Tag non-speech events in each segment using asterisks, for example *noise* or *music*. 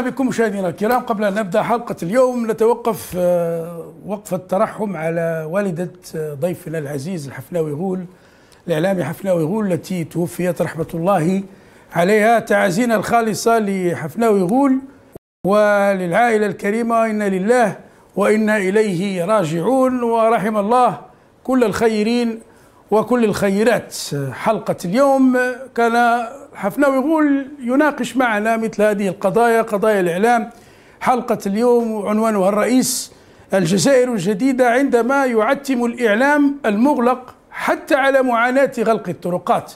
أهلا بكم مشاهدينا الكرام. قبل أن نبدأ حلقة اليوم نتوقف وقفه ترحم على والدة ضيفنا العزيز الحفناوي غول الإعلامي حفناوي غول التي توفيت رحمة الله عليها تعازينا الخالصة لحفناوي غول وللعائلة الكريمة إنا لله وإنا إليه راجعون. ورحم الله كل الخيرين وكل الخيرات. حلقة اليوم كان حفناوي غول يناقش معنا مثل هذه القضايا قضايا الإعلام. حلقة اليوم عنوانها الرئيس الجزائر الجديدة عندما يعتم الإعلام المغلق حتى على معاناة غلق الطرقات.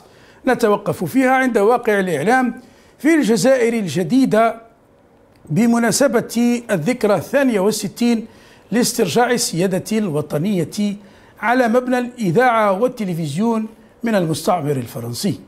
نتوقف فيها عند واقع الإعلام. في الجزائر الجديدة بمناسبة الذكرى الثانية والستين لاسترجاع السيادة الوطنية على مبنى الإذاعة والتلفزيون من المستعمر الفرنسي.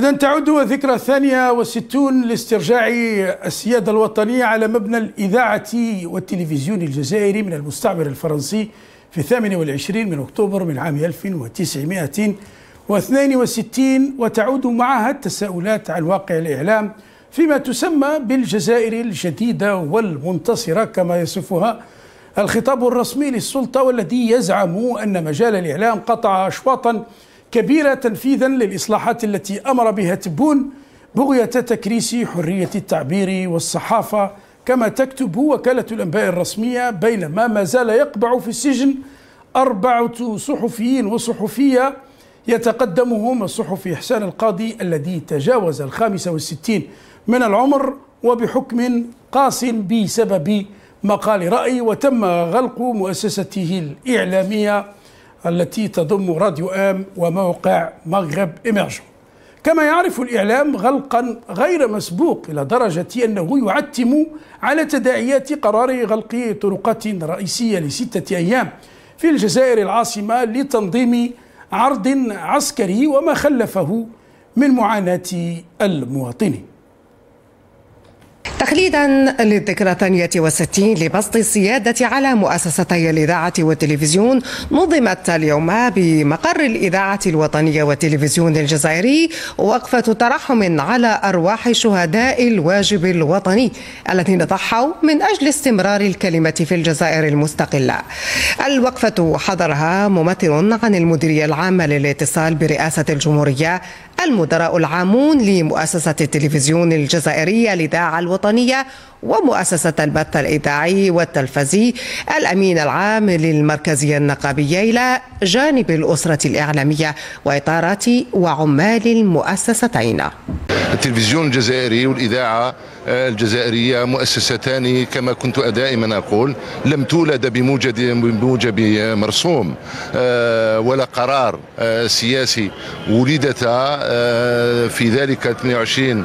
إذا تعد الذكرى الثانية والستون لاسترجاع السيادة الوطنية على مبنى الإذاعة والتلفزيون الجزائري من المستعمر الفرنسي في الثامن والعشرين من أكتوبر من عام 1962 وتعود معها التساؤلات عن واقع الإعلام فيما تسمى بالجزائر الجديدة والمنتصرة كما يصفها الخطاب الرسمي للسلطة والذي يزعم أن مجال الإعلام قطع أشواطا كبيرة تنفيذا للإصلاحات التي أمر بها تبون بغية تكريس حرية التعبير والصحافة كما تكتب وكالة الأنباء الرسمية بينما ما زال يقبع في السجن أربعة صحفيين وصحفية يتقدمهم الصحفي إحسان القاضي الذي تجاوز الخامسة والستين من العمر وبحكم قاس بسبب مقال رأي وتم غلق مؤسسته الإعلامية التي تضم راديو آم وموقع مغرب ايمرجن كما يعرف الإعلام غلقا غير مسبوق إلى درجة أنه يعتم على تداعيات قرار غلق طرقات رئيسية لستة أيام في الجزائر العاصمة لتنظيم عرض عسكري وما خلفه من معاناة المواطنين. تخليدا للذكرى الثانية والستين لبسط السيادة على مؤسستي الإذاعة والتلفزيون نظمت اليوم بمقر الإذاعة الوطنية والتلفزيون الجزائري وقفة ترحم على أرواح شهداء الواجب الوطني الذين ضحوا من أجل استمرار الكلمة في الجزائر المستقلة. الوقفة حضرها ممثل عن المديرية العامة للاتصال برئاسة الجمهورية المدراء العامون لمؤسسة التلفزيون الجزائرية الإذاعة الوطنية ومؤسسة البث الإذاعي والتلفزي الأمين العام للمركزية النقابية إلى جانب الأسرة الإعلامية وإطارات وعمال المؤسستين. التلفزيون الجزائري والإذاعة الجزائرية مؤسستان كما كنت دائما أقول لم تولد بموجب بموجب مرسوم. ولا قرار سياسي ولدتا في ذلك 28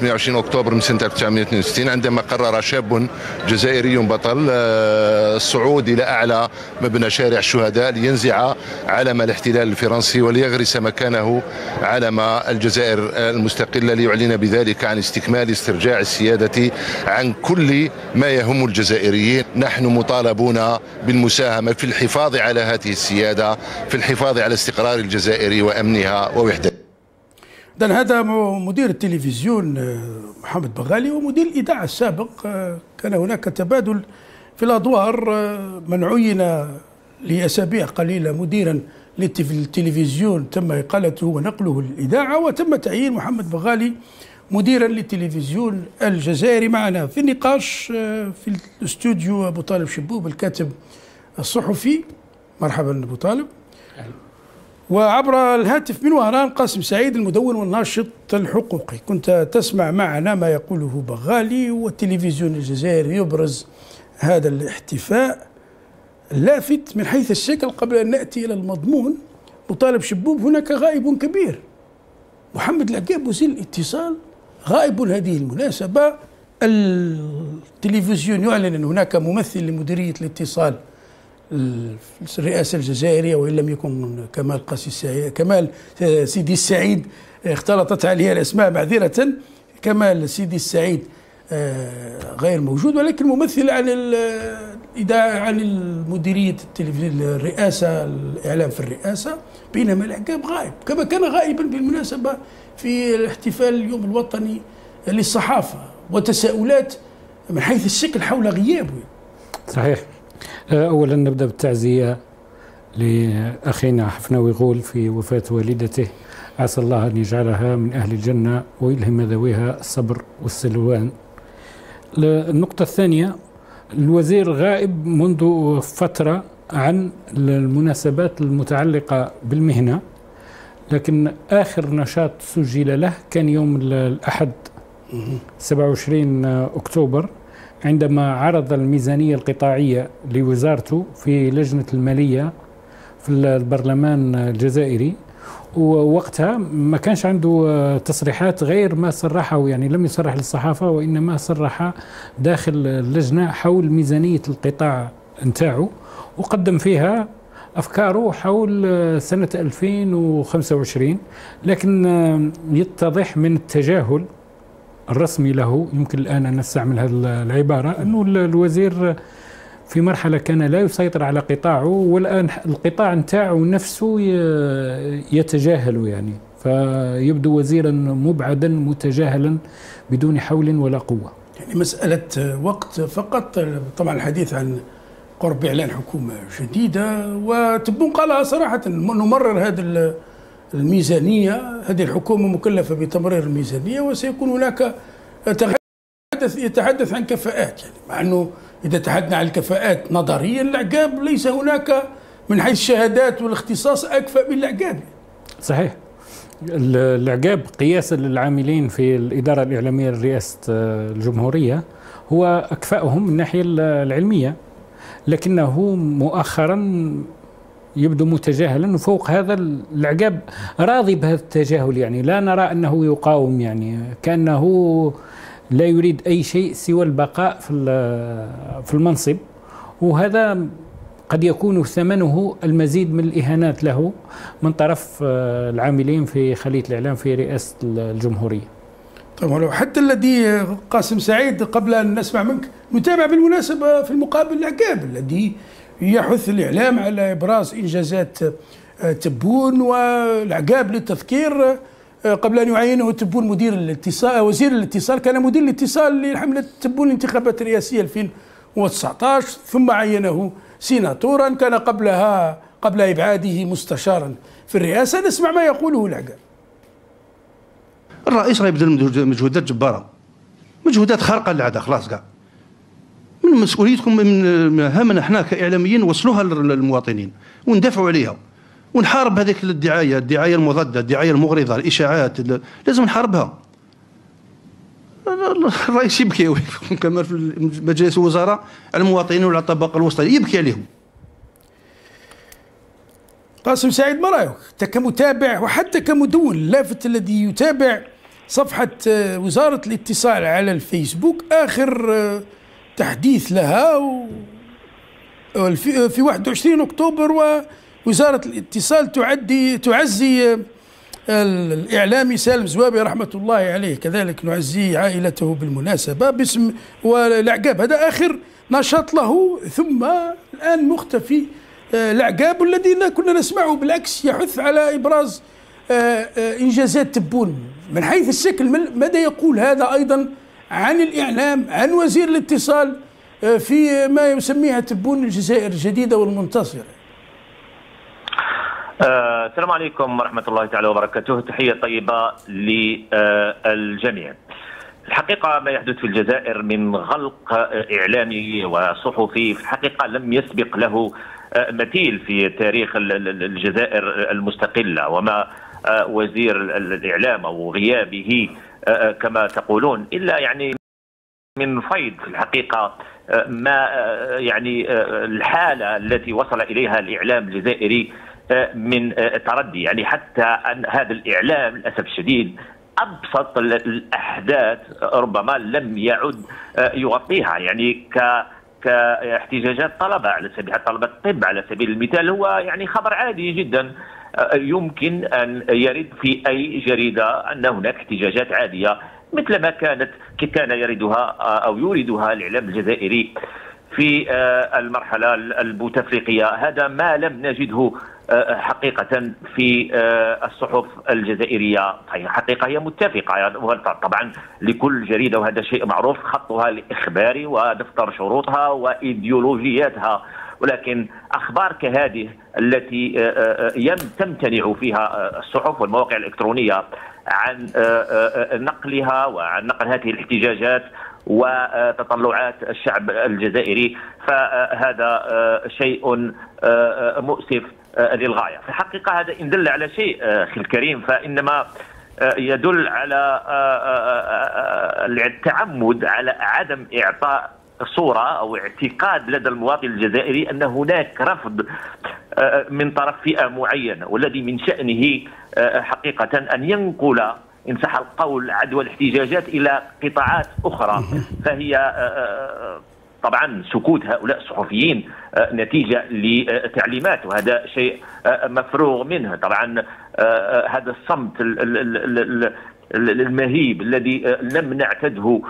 28 أكتوبر من سنة 1962 عندما قرر شاب جزائري بطل الصعود إلى أعلى مبنى شارع الشهداء لينزع علم الاحتلال الفرنسي وليغرس مكانه علم الجزائر المستقلة ليعلن بذلك عن استكمال استرجاع السيادة عن كل ما يهم الجزائريين. نحن مطالبون بالمساهمة في الحفاظ على هذه السيادة في الحفاظ على استقرار الجزائر وأمنها ووحدتها إذن هذا مدير التلفزيون محمد بغالي ومدير الإذاعة السابق كان هناك تبادل في الأدوار من عين لأسابيع قليلة مديرا للتلفزيون. تم إقالته ونقله للإذاعة وتم تعيين محمد بغالي مديرا للتلفزيون الجزائري معنا في النقاش في الاستوديو أبو طالب شبوب الكاتب الصحفي. مرحبا أبو طالب. وعبر الهاتف من وهران قاسم سعيد المدون والناشط الحقوقي. كنت تسمع معنا ما يقوله بغالي والتلفزيون الجزائري يبرز هذا الاحتفاء اللافت من حيث الشكل قبل أن نأتي إلى المضمون. مطالب شبوب هناك غائب كبير محمد العقاب وزير الاتصال. غائب هذه المناسبة. التلفزيون يعلن أن هناك ممثل لمديرية الاتصال الرئاسة الجزائرية وإن لم يكن كمال قاسي كمال سيدي السعيد اختلطت عليه الأسماء معذرة. كمال سيدي السعيد آه، غير موجود ولكن ممثل عن الإذاعة عن المديرية التلفزيون الرئاسة الإعلام في الرئاسة بينما العقاب غائب. كما كان غائبا بالمناسبة في الاحتفال اليوم الوطني للصحافة وتساؤلات من حيث الشكل حول غيابه. صحيح. آه، أولا نبدأ بالتعزية لأخينا حفناوي غول في وفاة والدته. عسى الله أن يجعلها من أهل الجنة ويلهم ذويها الصبر والسلوان. النقطة الثانية الوزير غائب منذ فترة عن المناسبات المتعلقة بالمهنة. لكن آخر نشاط سجل له كان يوم الأحد 27 أكتوبر عندما عرض الميزانية القطاعية لوزارته في لجنة المالية في البرلمان الجزائري ووقتها ما كانش عنده تصريحات غير ما صرحه يعني لم يصرح للصحافة وإنما صرح داخل اللجنة حول ميزانية القطاع نتاعو وقدم فيها أفكاره حول سنة 2025 لكن يتضح من التجاهل الرسمي له. يمكن الآن أن نستعمل هذه العبارة أنه الوزير في مرحلة كان لا يسيطر على قطاعه والآن القطاع نتاعه نفسه يتجاهل يعني. فيبدو وزيرا مبعدا متجاهلا بدون حول ولا قوة. يعني مسألة وقت فقط طبعا الحديث عن قرب إعلان حكومة جديدة وتبون قالها صراحة نمرر هذه الميزانية هذه الحكومة مكلفة بتمرير الميزانية وسيكون هناك يتحدث يتحدث عن كفاءات يعني مع أنه إذا تحدثنا عن الكفاءات نظريا العقاب ليس هناك من حيث الشهادات والاختصاص أكفأ من العقاب صحيح العقاب قياسا للعاملين في الإدارة الإعلامية لرئاسة الجمهورية هو أكفأهم من الناحية العلمية. لكنه مؤخرا يبدو متجاهلا وفوق هذا العقاب راضي بهذا التجاهل يعني. لا نرى أنه يقاوم يعني كأنه لا يريد أي شيء سوى البقاء في في المنصب. وهذا قد يكون ثمنه المزيد من الإهانات له من طرف آه، العاملين في خلية الإعلام في رئاسة الجمهورية. طيب حتى الذي قاسم سعيد قبل أن نسمع منك نتابع بالمناسبة في المقابل العقاب الذي يحث الإعلام على إبراز إنجازات آه، تبون والعقاب للتذكير آه، قبل أن يعينه تبون مدير الاتصال آه، وزير الاتصال كان مدير الاتصال لحملة تبون الانتخابات الرئاسية 2019 ثم عينه سيناتورا كان قبلها قبل إبعاده مستشارا في الرئاسة. نسمع ما يقوله العقاب. الرئيس غيبذل مجهودات جبارة. مجهودات خارقة للعادة خلاص كاع. من مسؤوليتكم من مهامنا إحنا كإعلاميين نوصلوها للمواطنين وندافعوا عليها. ونحارب هذيك الدعاية الدعاية المضادة الدعاية المغرضة الإشاعات لازم نحاربها. الرئيس يبكي *laughs* كما في مجلس الوزراء على المواطنين وعلى الطبقة الوسطى يبكي عليهم. قاسم سعيد ما رأيك؟ أنت كمتابع وحتى كمدون لافت الذي يتابع صفحة آه، وزارة الاتصال على الفيسبوك آخر آه، تحديث لها و في 21 أكتوبر و وزارة الاتصال تعدي تعزي الإعلامي سالم زوابي رحمة الله عليه. كذلك نعزي عائلته بالمناسبة باسم والعقاب هذا آخر نشاط له. ثم الآن مختفي آه، العقاب الذي كنا نسمعه بالعكس يحث على إبراز آه، آه، إنجازات تبون. من حيث الشكل ماذا يقول هذا أيضا عن الإعلام عن وزير الاتصال في ما يسميها تبون الجزائر الجديدة والمنتصرة. آه، السلام عليكم ورحمة الله تعالى وبركاته. تحية طيبة للجميع. الحقيقة ما يحدث في الجزائر من غلق إعلامي وصحفي في الحقيقة لم يسبق له آه، مثيل في تاريخ الجزائر المستقلة. وما آه، وزير الإعلام أو غيابه كما تقولون إلا يعني من فيض في الحقيقة ما يعني الحالة التي وصل إليها الإعلام الجزائري من تردي. يعني حتى أن هذا الإعلام للأسف الشديد أبسط الأحداث ربما لم يعد يغطيها. يعني ك كاحتجاجات طلبة على سبيل طلبة الطب على سبيل المثال هو يعني خبر عادي جدا. يمكن أن يرد في أي جريدة أن هناك احتجاجات عاديه مثل ما كانت كان يردها أو يوردها الإعلام الجزائري في المرحلة البوتفليقيه هذا ما لم نجده حقيقة في الصحف الجزائرية. هي حقيقة هي متفقة. طبعا لكل جريدة وهذا شيء معروف خطها الإخباري ودفتر شروطها وإيديولوجياتها. ولكن أخبار كهذه التي تمتنع فيها الصحف والمواقع الإلكترونية عن نقلها وعن نقل هذه الاحتجاجات وتطلعات الشعب الجزائري. فهذا شيء مؤسف للغاية. في الحقيقة هذا إن دل على شيء أخي الكريم فإنما يدل على التعمد على عدم إعطاء صورة أو اعتقاد لدى المواطن الجزائري أن هناك رفض من طرف فئة معينة والذي من شأنه حقيقة أن ينقل ان صح القول عدوى الاحتجاجات إلى قطاعات أخرى. فهي طبعا سكوت هؤلاء الصحفيين نتيجة لتعليمات وهذا شيء مفروغ منه. طبعا هذا الصمت المهيب الذي لم نعتده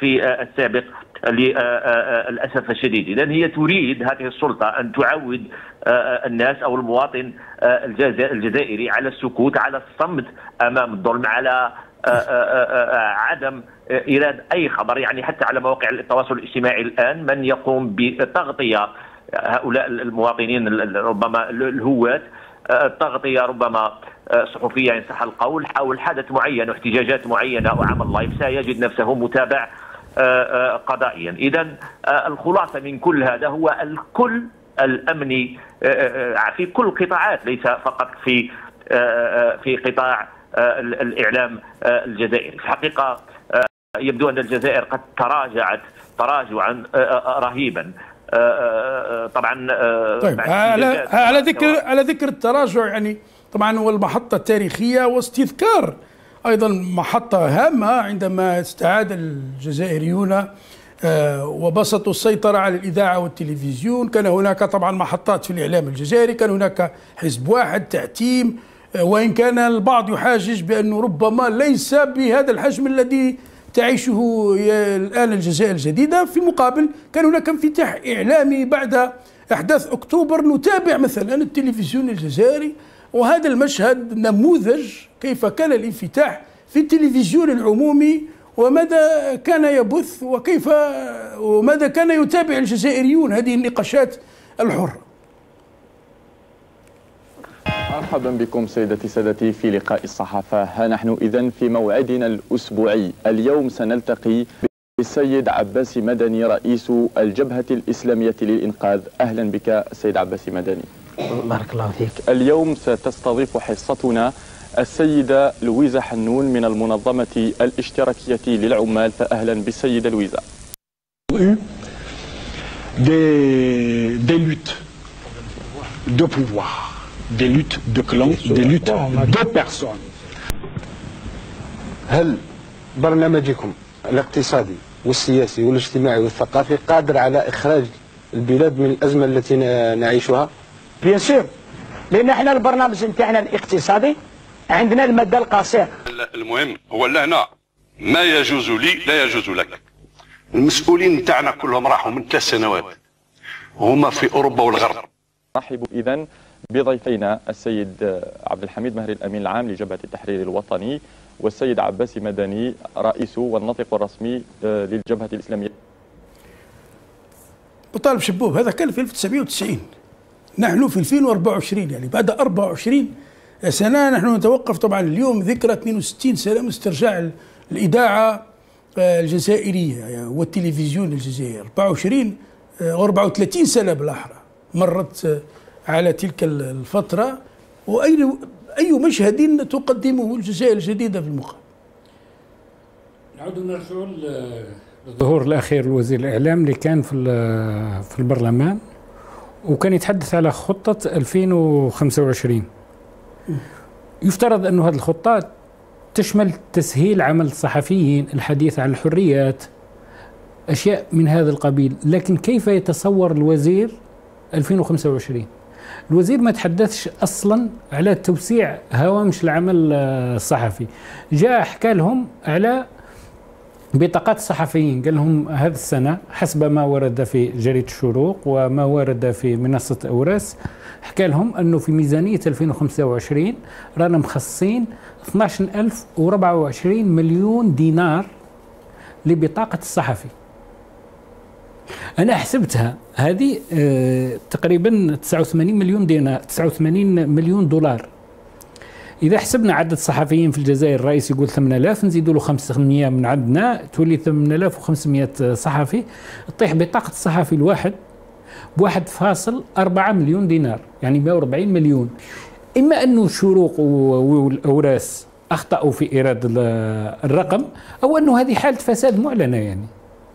في السابق. للأسف الشديد. اذا هي تريد هذه السلطة أن تعود الناس أو المواطن الجزائري على السكوت على الصمت أمام الظلم على عدم إيراد أي خبر يعني حتى على مواقع التواصل الاجتماعي الآن من يقوم بتغطية هؤلاء المواطنين ربما الهواة تغطية ربما صحفية ان صح القول حول حدث معين واحتجاجات معينة وعمل لايف سيجد نفسه متابع قضائيا. اذا الخلاصة من كل هذا هو الكل الأمني في كل القطاعات ليس فقط في في قطاع الإعلام الجزائري. في الحقيقة يبدو أن الجزائر قد تراجعت تراجعا رهيبا. طبعا طيب على على ذكر على ذكر التراجع يعني طبعا هو المحطة التاريخية واستذكار أيضا محطة هامة عندما استعاد الجزائريون وبسطوا السيطرة على الإذاعة والتلفزيون. كان هناك طبعا محطات في الإعلام الجزائري كان هناك حزب واحد تعتيم وإن كان البعض يحاجج بأنه ربما ليس بهذا الحجم الذي تعيشه الآن الجزائر الجديدة. في المقابل كان هناك انفتاح إعلامي بعد أحداث أكتوبر. نتابع مثلا التلفزيون الجزائري وهذا المشهد نموذج كيف كان الانفتاح في التلفزيون العمومي وماذا كان يبث وكيف وماذا كان يتابع الجزائريون هذه النقاشات الحرة. مرحبا بكم سيدتي سادتي في لقاء الصحافة. ها نحن إذا في موعدنا الأسبوعي. اليوم سنلتقي بالسيد عباسي مدني رئيس الجبهة الإسلامية للإنقاذ. أهلا بك سيد عباسي مدني. بارك الله فيك اليوم ستستضيف حصتنا السيدة لويزا حنون من المنظمة الاشتراكية للعمال فأهلا بالسيدة لويزا des, des luttes de pouvoir, des luttes de clans, des luttes de personnes. هل برنامجكم الاقتصادي والسياسي والاجتماعي والثقافي قادر على إخراج البلاد من الأزمة التي نعيشها؟ بيان سور لأن إحنا البرنامج نتاعنا الاقتصادي عندنا المدى القصير المهم هو هنا ما يجوز لي لا يجوز لك المسؤولين نتاعنا كلهم راحوا من ثلاث سنوات هما في اوروبا والغرب نرحب اذا بضيفينا السيد عبد الحميد مهري الأمين العام لجبهة التحرير الوطني والسيد عباسي مدني رئيس والناطق الرسمي للجبهة الإسلامية. بطالب شبوب هذا كان في 1990 نحن في 2024 يعني بعد 24 سنة نحن نتوقف طبعا اليوم ذكرى 62 سنة استرجاع الإذاعة الجزائرية والتلفزيون الجزائري. 24 أو 34 سنة بالأحرى مرت على تلك الفترة. وأي أي مشهد تقدمه الجزائر الجديدة في المقابل نعود نرجع للظهور الأخير لوزير الإعلام اللي كان في في البرلمان. وكان يتحدث على خطة 2025 يفترض أن هذه الخطة تشمل تسهيل عمل الصحفيين الحديث عن الحريات أشياء من هذا القبيل. لكن كيف يتصور الوزير 2025 الوزير ما تحدثش أصلا على توسيع هوامش العمل الصحفي. جاء حكى لهم على بطاقات الصحفيين قال لهم هذه السنة حسب ما ورد في جريدة الشروق وما ورد في منصة أوراس حكى لهم أنه في ميزانية 2025 رانا مخصصين 12024 مليون دينار لبطاقة الصحفي. أنا حسبتها هذه آه تقريبا 89 مليون دينار 89 مليون دولار. إذا حسبنا عدد الصحفيين في الجزائر الرئيس يقول 8000 نزيدوا له 500 من عندنا تولي 8500 صحفي. تطيح بطاقة الصحفي الواحد بواحد فاصل أربعة مليون دينار يعني 140 مليون. إما أنه الشروق والأوراس أخطأوا في إيراد الرقم أو أنه هذه حالة فساد معلنة يعني.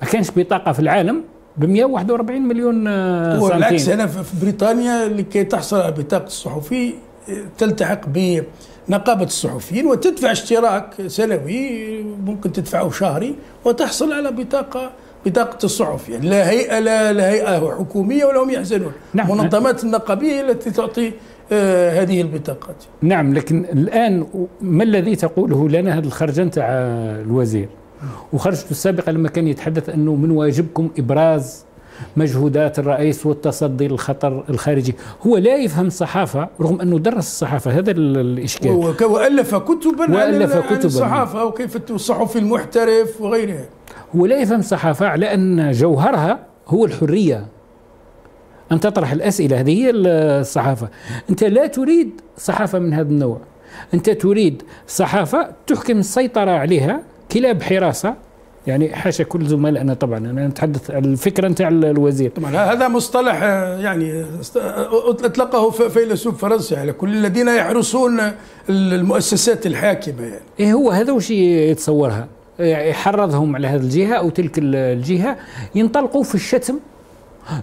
ما كانش بطاقة في العالم ب 141 مليون آه، سنتين. بالعكس هنا في بريطانيا لكي تحصل على بطاقة الصحفي تلتحق بنقابة الصحفيين وتدفع اشتراك سنوي ممكن تدفعه شهري وتحصل على بطاقة بطاقة الصحف. يعني لا هيئة لا, لا هيئة حكومية ولا هم يحزنون. نعم. منظمات النقابية التي تعطي آه هذه البطاقات. نعم لكن الآن ما الذي تقوله لنا هذا الخرجة نتاع الوزير؟ وخرجت السابقة لما كان يتحدث أنه من واجبكم إبراز مجهودات الرئيس والتصدي للخطر الخارجي. هو لا يفهم الصحافة رغم أنه درس الصحافة هذا الإشكال. وألف كتبا وألف عن, كتبا. الصحافة وكيف الصحفي المحترف وغيرها. هو لا يفهم الصحافة على أن جوهرها هو الحرية. أن تطرح الأسئلة هذه هي الصحافة. أنت لا تريد صحافة من هذا النوع. أنت تريد صحافة تحكم السيطرة عليها كلاب حراسة يعني حاشا كل زملائنا طبعا أنا نتحدث عن الفكرة نتاع الوزير. طبعا هذا مصطلح آه، يعني أطلقه فيلسوف فرنسي على كل الذين يحرسون المؤسسات الحاكمة يعني. إيه هو هذا وش يتصورها؟ يعني يحرضهم على هذه الجهة أو تلك الجهة ينطلقوا في الشتم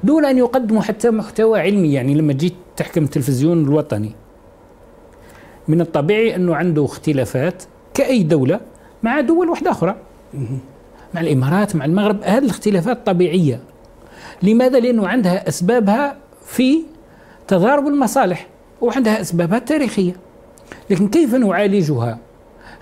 دون أن يقدموا حتى محتوى علمي يعني لما جيت تحكم التلفزيون الوطني. من الطبيعي أنه عنده اختلافات كأي دولة مع دول واحدة أخرى. مع الإمارات مع المغرب هذه الاختلافات طبيعية لماذا؟ لأنه عندها أسبابها في تضارب المصالح وعندها أسبابها التاريخية لكن كيف نعالجها؟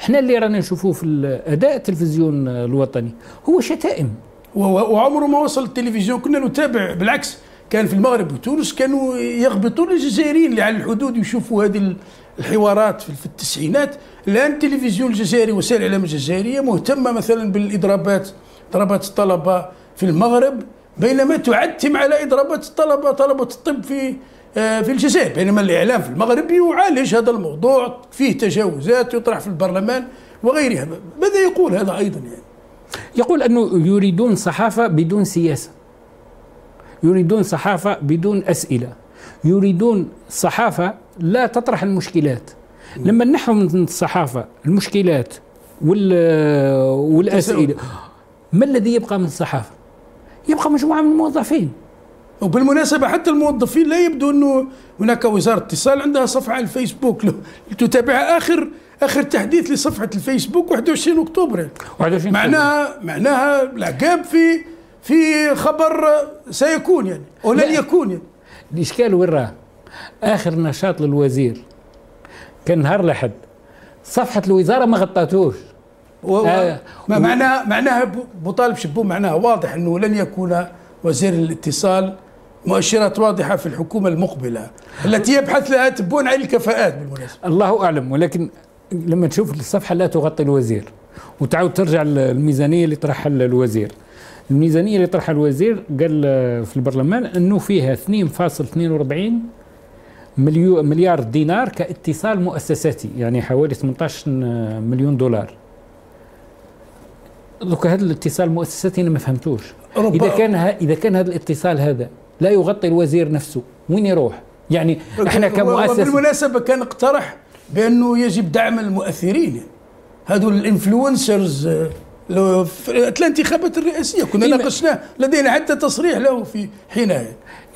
إحنا اللي رانا نشوفوه في أداء التلفزيون الوطني هو شتائم وعمره ما وصل التلفزيون كنا نتابع بالعكس كان في المغرب وتونس كانوا يغبطون الجزائريين اللي على الحدود يشوفوا هذه الحوارات في التسعينات الان التلفزيون الجزائري وسائل الإعلام الجزائرية مهتمة مثلا بالإضرابات إضرابات الطلبة في المغرب بينما تعتم على إضرابات الطلبة طلبة الطب في آه، في الجزائر بينما الإعلام في المغرب يعالج هذا الموضوع فيه تجاوزات يطرح في البرلمان وغيرها. ماذا يقول هذا أيضا يعني؟ يقول أنه يريدون صحافة بدون سياسة. يريدون صحافة بدون أسئلة. يريدون صحافة لا تطرح المشكلات. لما نحو من الصحافة المشكلات وال والأسئلة ما الذي يبقى من الصحافة؟ يبقى مجموعة من الموظفين. وبالمناسبة حتى الموظفين لا يبدو أنه هناك وزارة اتصال عندها صفحة على الفيسبوك. تتابع آخر آخر تحديث لصفحة الفيسبوك 21 أكتوبر. 21 معناها معناها العقاب في في خبر سيكون يعني ولن يكون يعني. الإشكال وين راه؟ آخر نشاط للوزير. كان نهار الأحد. صفحة الوزارة ما غطاتوش. و... آه ما معناها معناها طالب شبو معناها واضح أنه لن يكون وزير الاتصال مؤشرات واضحة في الحكومة المقبلة التي يبحث لها تبون عن الكفاءات بالمناسبة. الله أعلم ولكن لما تشوف الصفحة لا تغطي الوزير وتعود ترجع الميزانية اللي طرحها الوزير. الميزانية اللي طرحها الوزير قال في البرلمان أنه فيها 2.42 مليار دينار كاتصال مؤسساتي يعني حوالي 18 مليون دولار. دوك هذا الاتصال المؤسساتي أنا ما فهمتوش. إذا كان إذا كان هذا الاتصال هذا لا يغطي الوزير نفسه وين يروح؟ يعني إحنا كمؤسسه بالمناسبة كان اقترح بأنه يجب دعم المؤثرين. هذول الإنفلونسرز في الانتخابات الرئاسية كنا ناقشناه لدينا حتى تصريح له في حينها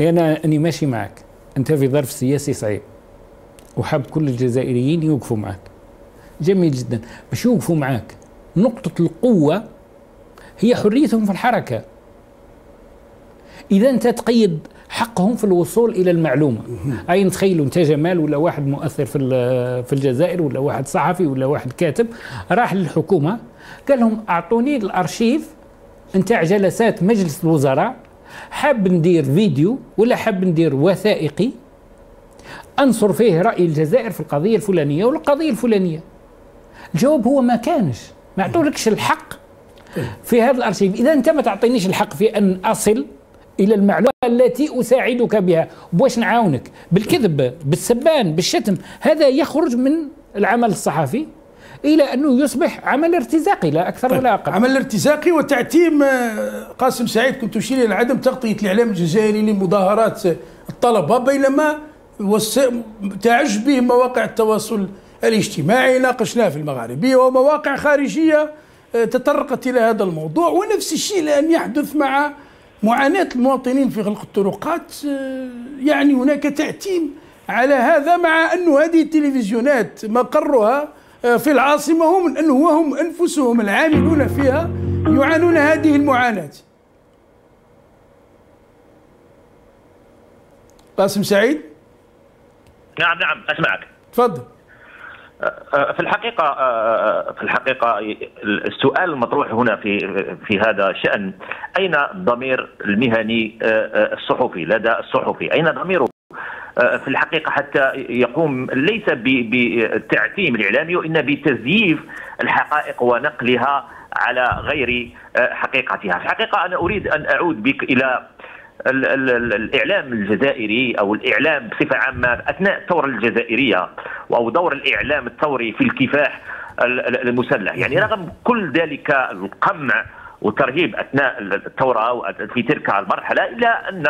أنا أني ماشي معك. أنت في ظرف سياسي صعيب وحاب كل الجزائريين يوقفوا معك. جميل جدا. باش يوقفوا معك نقطة القوة هي حريتهم في الحركة. إذا أنت تقيد حقهم في الوصول إلى المعلومة. اي نتخيلوا أنت جمال ولا واحد مؤثر في في الجزائر ولا واحد صحفي ولا واحد كاتب راح للحكومة قال لهم أعطوني الأرشيف نتاع جلسات مجلس الوزراء حاب ندير فيديو ولا حاب ندير وثائقي أنصر فيه رأي الجزائر في القضية الفلانية ولا القضية الفلانية. الجواب هو ما كانش. ما اعطولكش الحق في هذا الأرشيف. إذا أنت ما تعطينيش الحق في أن أصل إلى المعلومة التي أساعدك بها. واش نعاونك؟ بالكذب بالسبان بالشتم. هذا يخرج من العمل الصحفي إلى أنه يصبح عمل ارتزاقي لا أكثر طيب. ولا أقل. عمل ارتزاقي وتعتيم آه، قاسم سعيد كنت تشير إلى عدم تغطية الإعلام الجزائري لمظاهرات الطلبه بينما تعج به مواقع التواصل الاجتماعي ناقشناه في المغاربية ومواقع خارجية آه، تطرقت إلى هذا الموضوع ونفس الشيء الآن يحدث مع معاناة المواطنين في غلق الطرقات آه، يعني هناك تعتيم على هذا مع أن هذه التلفزيونات مقرها آه، في العاصمة هم أنه وهم أنفسهم العاملون فيها يعانون هذه المعاناة. قاسم سعيد؟ نعم نعم أسمعك. تفضل. آه، في الحقيقة في الحقيقة السؤال المطروح هنا في في هذا الشأن أين الضمير المهني الصحفي؟ لدى الصحفي. أين ضميره؟ آه، في الحقيقة حتى يقوم ليس بالتعتيم الإعلامي وان بتزييف الحقائق ونقلها على غير آه، حقيقتها. في الحقيقة أنا أريد أن أعود بك إلى الإعلام الجزائري أو الإعلام بصفة عامة أثناء الثورة الجزائرية أو دور الإعلام الثوري في الكفاح المسلح. يعني رغم كل ذلك القمع والترهيب أثناء الثورة في تلك المرحلة إلا أن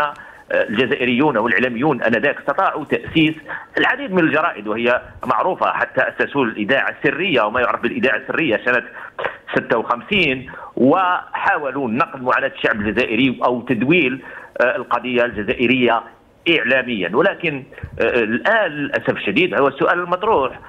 الجزائريون والاعلاميون آنذاك استطاعوا تأسيس العديد من الجرائد وهي معروفة حتى اسسوا الاذاعه السرية وما يعرف بالاذاعه السرية سنة 56 وحاولوا نقل معاناة الشعب الجزائري أو تدويل آه، القضية الجزائرية اعلاميا. ولكن آه، الآن للأسف الشديد هو السؤال المطروح. آه،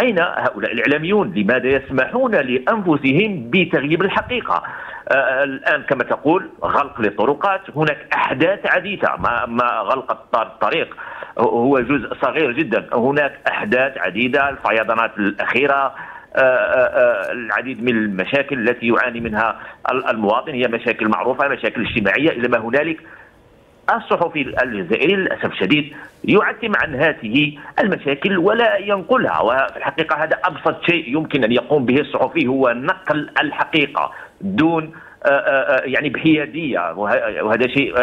أين هؤلاء الإعلاميون؟ لماذا يسمحون لأنفسهم بتغييب الحقيقة؟ آه، الآن كما تقول غلق للطرقات هناك أحداث عديدة ما, ما غلق الطريق هو جزء صغير جدا. هناك أحداث عديدة الفيضانات الأخيرة آه، العديد من المشاكل التي يعاني منها المواطن هي مشاكل معروفة مشاكل اجتماعية إلى ما هنالك الصحفي الجزائري للأسف الشديد يعتم عن هذه المشاكل ولا ينقلها وفي الحقيقة هذا أبسط شيء يمكن أن يقوم به الصحفي هو نقل الحقيقة دون آه، آه، آه، يعني بحيادية وهذا شيء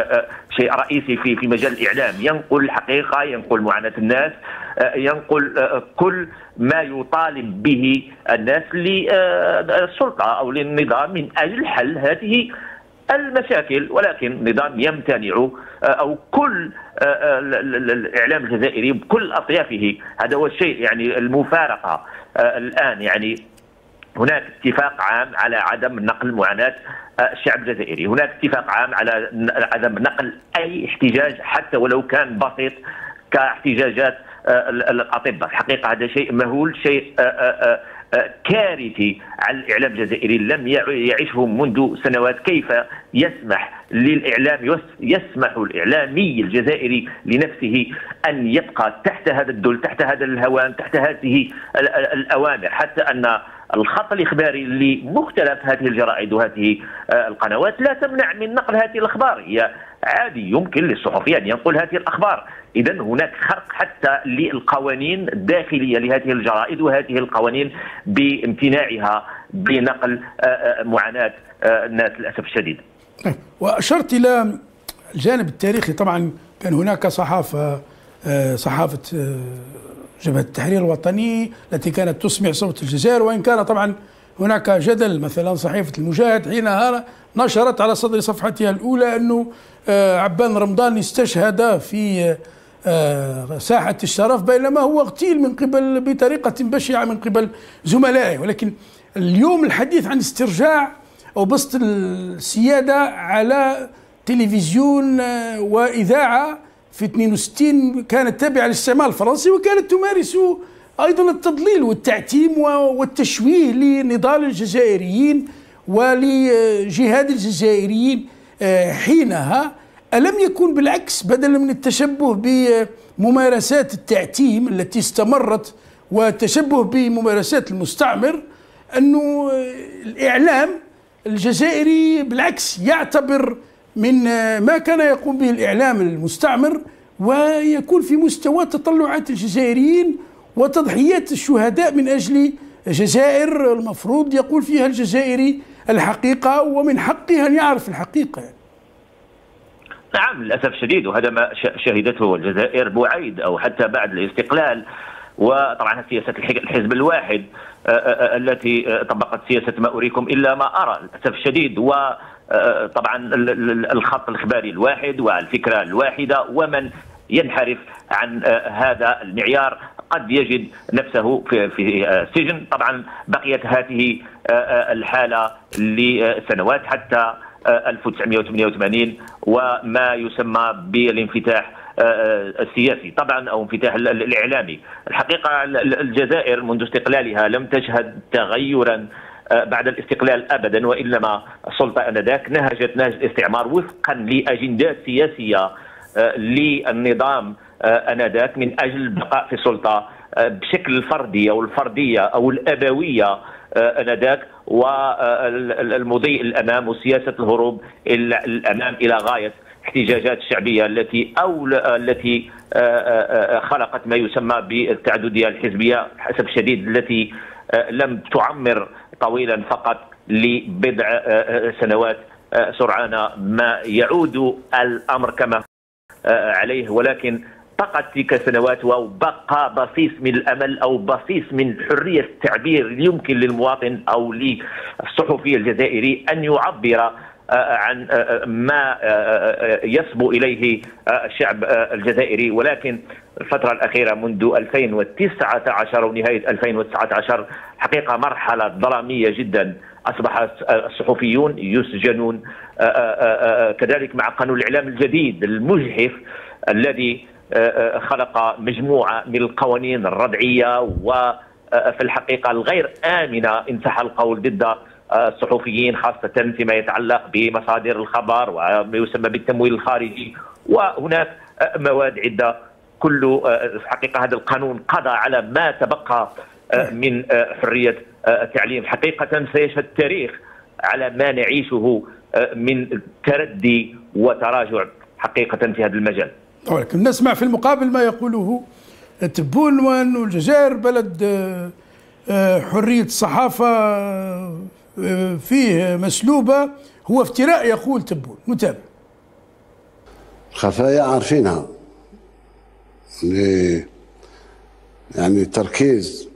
شيء رئيسي في في مجال الإعلام. ينقل الحقيقة ينقل معاناة الناس ينقل كل ما يطالب به الناس للسلطه أو للنظام من أجل حل هذه المشاكل ولكن النظام يمتنع آه، أو كل آه، آه، الإعلام الجزائري بكل أطيافه. هذا هو الشيء يعني المفارقة الآن يعني هناك اتفاق عام على عدم نقل معاناة الشعب الجزائري، هناك اتفاق عام على عدم نقل أي احتجاج حتى ولو كان بسيط كاحتجاجات الأطباء، الحقيقة هذا شيء مهول، شيء كارثي على الإعلام الجزائري لم يعشه منذ سنوات. كيف يسمح للإعلام يسمح الإعلامي الجزائري لنفسه أن يبقى تحت هذا الذل تحت هذا الهوان تحت هذه الأوامر حتى أن الخط الإخباري لمختلف هذه الجرائد وهذه آه، القنوات لا تمنع من نقل هذه الأخبار. هي عادي يمكن للصحفي أن ينقل هذه الأخبار. اذا هناك خرق حتى للقوانين الداخلية لهذه الجرائد وهذه القوانين بامتناعها بنقل آه، آه، معاناة الناس للأسف الشديد. طيب، وأشرت إلى الجانب التاريخي طبعا كان هناك صحافة صحافة جبهة التحرير الوطني التي كانت تسمع صوت الجزائر وإن كان طبعا هناك جدل مثلا صحيفة المجاهد حينها نشرت على صدر صفحتها الأولى أنه آه، عبان رمضان استشهد في آه، ساحة الشرف بينما هو اغتيل من قبل بطريقة بشعة من قبل زملائه. ولكن اليوم الحديث عن استرجاع أو بسط السيادة على تلفزيون آه، وإذاعة في 62 كانت تابعة للاستعمار الفرنسي وكانت تمارس أيضا التضليل والتعتيم والتشويه لنضال الجزائريين ولجهاد الجزائريين آه، حينها. ألم يكن بالعكس بدلا من التشبه بممارسات التعتيم التي استمرت والتشبه بممارسات المستعمر أنه الإعلام الجزائري بالعكس يعتبر من ما كان يقوم به الإعلام المستعمر ويكون في مستوى تطلعات الجزائريين وتضحيات الشهداء من أجل جزائر المفروض يقول فيها الجزائري الحقيقة ومن حقه أن يعرف الحقيقة يعني. نعم للأسف الشديد وهذا ما شهدته الجزائر بعيد أو حتى بعد الاستقلال وطبعا سياسة الحزب الواحد التي طبقت سياسة ما أريكم إلا ما أرى للأسف الشديد و طبعا الخط الإخباري الواحد والفكرة الواحدة ومن ينحرف عن هذا المعيار. قد يجد نفسه في في سجن. طبعا بقيت هذه الحالة لسنوات حتى 1988 وما يسمى بالانفتاح آه، آه، السياسي طبعا أو انفتاح الإعلامي. الحقيقة الجزائر منذ استقلالها لم تشهد تغيرا آه، بعد الاستقلال ابدا وإنما السلطه آنذاك نهجت نهج الاستعمار وفقا لأجندات سياسية للنظام آنذاك من أجل البقاء في السلطة بشكل الفردي أو الفردية أو الأبوية آنذاك والمضي الأمام وسياسة الهروب الأمام إلى غاية الاحتجاجات الشعبيه التي أو التي آه، آه، آه، خلقت ما يسمى بالتعددية الحزبية للاسف الشديد التي لم تعمر طويلا فقط لبضع سنوات سرعان ما يعود الأمر كما عليه. ولكن فقط تلك السنوات وبقى بصيص من الأمل أو بصيص من حرية التعبير يمكن للمواطن أو للصحفي الجزائري أن يعبر آه، عن آه، ما آه، يصبو إليه الشعب الجزائري. ولكن الفترة الأخيرة منذ 2019 ونهاية 2019 حقيقة مرحلة ظلامية جدا. أصبح الصحفيون يسجنون كذلك مع قانون الإعلام الجديد المجحف الذي خلق مجموعة من القوانين الردعية وفي الحقيقة الغير آمنة إن صح القول ضد الصحفيين خاصة فيما يتعلق بمصادر الخبر وما يسمى بالتمويل الخارجي. وهناك مواد عدة. كل حقيقة هذا القانون قضى على ما تبقى من حرية التعليم. حقيقة سيشهد التاريخ على ما نعيشه من تردي وتراجع حقيقة في هذا المجال. ولكن نسمع في المقابل ما يقوله تبون وأن الجزائر بلد حرية الصحافة فيه مسلوبة. هو افتراء يقول تبون متابع. الخفايا عارفينها. يعني تركيز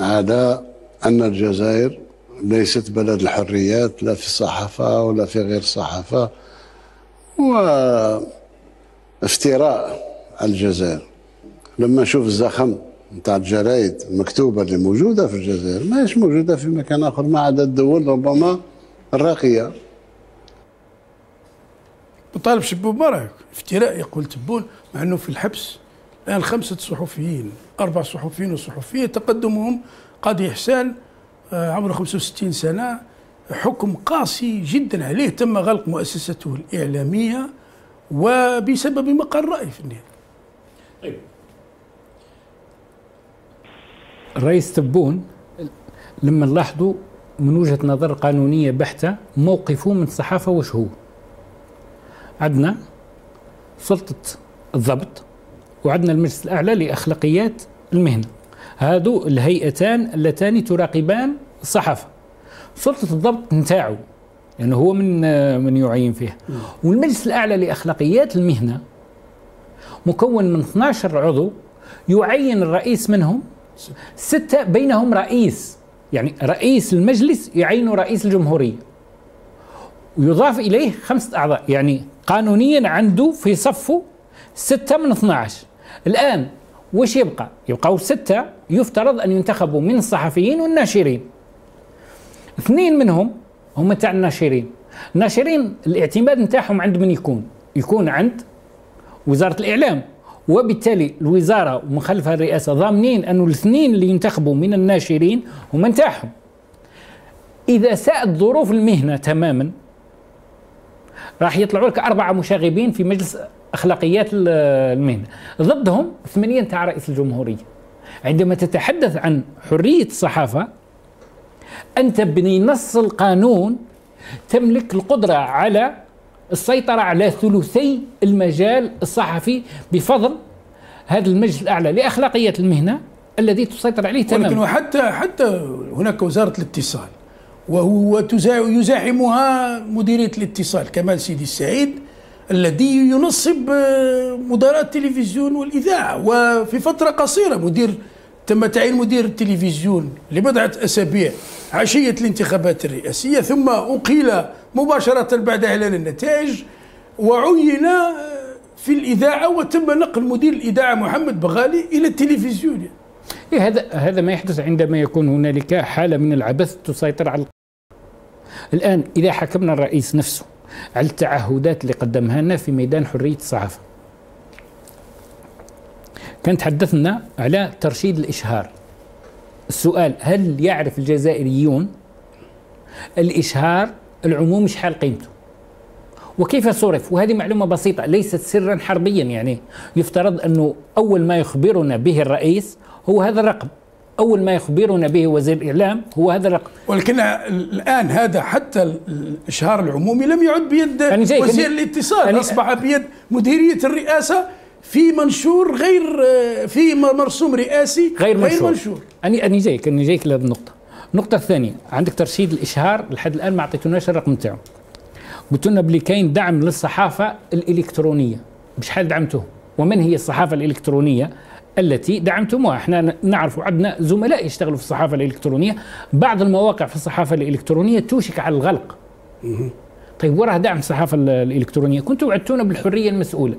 على أن الجزائر ليست بلد الحريات لا في الصحافة ولا في غير الصحافة وافتراء الجزائر. لما نشوف الزخم نتاع الجرايد المكتوبه اللي موجودة في الجزائر ما هيش موجودة في مكان آخر ما عدا الدول ربما الراقية. مطالب شبوب رايك افتراء يقول تبون مع إنه في الحبس الآن خمسة صحفيين أربع صحفيين وصحفية تقدمهم قاضي احسان آه، عمره 65 سنة حكم قاسي جدا عليه تم غلق مؤسسته الإعلامية وبسبب مقال رأي في النهاية. طيب. الرئيس تبون لما نلاحظوا من وجهة نظر قانونية بحتة موقفه من الصحافة وش هو عندنا سلطة الضبط وعندنا المجلس الأعلى لأخلاقيات المهنة. هذو الهيئتان اللتان تراقبان الصحافة سلطة الضبط نتاعو لأنه يعني هو من من يعين فيها والمجلس الأعلى لأخلاقيات المهنة مكون من 12 عضو يعين الرئيس منهم ستة بينهم رئيس. يعني رئيس المجلس يعين رئيس الجمهورية. ويضاف إليه خمسة أعضاء. يعني قانونيا عنده في صفه ستة من 12 الآن وش يبقى؟ يبقوا ستة يفترض أن ينتخبوا من الصحفيين والناشرين. اثنين منهم هم تاع الناشرين. الناشرين الاعتماد نتاعهم عند من يكون؟ يكون عند وزارة الإعلام. وبالتالي الوزارة ومن خلفها الرئاسة ضامنين انه الاثنين اللي ينتخبوا من الناشرين هم نتاعهم. إذا ساءت ظروف المهنة تماما راح يطلعوا لك أربعة مشاغبين في مجلس أخلاقيات المهنة. ضدهم ثمانية تاع رئيس الجمهورية. عندما تتحدث عن حرية الصحافة أنت بنص القانون تملك القدرة على السيطرة على ثلثي المجال الصحفي بفضل هذا المجلس الأعلى لأخلاقية المهنة الذي تسيطر عليه تماما. ولكن وحتى حتى هناك وزارة الاتصال وهو يزاحمها مديرية الاتصال كمال سيدي السعيد الذي ينصب آه، مدراء التلفزيون والإذاعة. وفي فترة قصيرة مدير تم تعيين مدير التلفزيون لبضعة أسابيع عشية الانتخابات الرئاسية ثم أقيل مباشرة بعد إعلان النتائج وعين في الإذاعة وتم نقل مدير الإذاعة محمد بغالي إلى التلفزيون. إيه هذا هذا ما يحدث عندما يكون هنالك حالة من العبث تسيطر على الآن إذا حكمنا الرئيس نفسه على التعهدات اللي قدمها لنا في ميدان حرية الصحافة. كان تحدثنا على ترشيد الإشهار. السؤال هل يعرف الجزائريون الإشهار العمومي شحال قيمته؟ وكيف صرف؟ وهذه معلومة بسيطة ليست سرا حربيا يعني. يفترض أنه أول ما يخبرنا به الرئيس هو هذا الرقم. أول ما يخبرنا به وزير الإعلام هو هذا الرقم. ولكن الآن هذا حتى الإشهار العمومي لم يعد بيد وزير الاتصال أصبح بيد مديرية الرئاسة في منشور غير في مرسوم رئاسي غير, غير منشور, منشور. أنا أنا جايك أنا جايك لهذه النقطة. النقطة الثانية عندك ترشيد الإشهار لحد الآن ما أعطيتوناش الرقم تاعو قلت لنا بلي كاين دعم للصحافة الإلكترونية. بشحال دعمته ومن هي الصحافة الإلكترونية؟ التي دعمتموها. إحنا نعرف عندنا زملاء يشتغلوا في الصحافة الإلكترونية. بعض المواقع في الصحافة الإلكترونية توشك على الغلق. طيب وراه دعم الصحافة الإلكترونية؟ كنتوا وعدتونا بالحرية المسؤولة.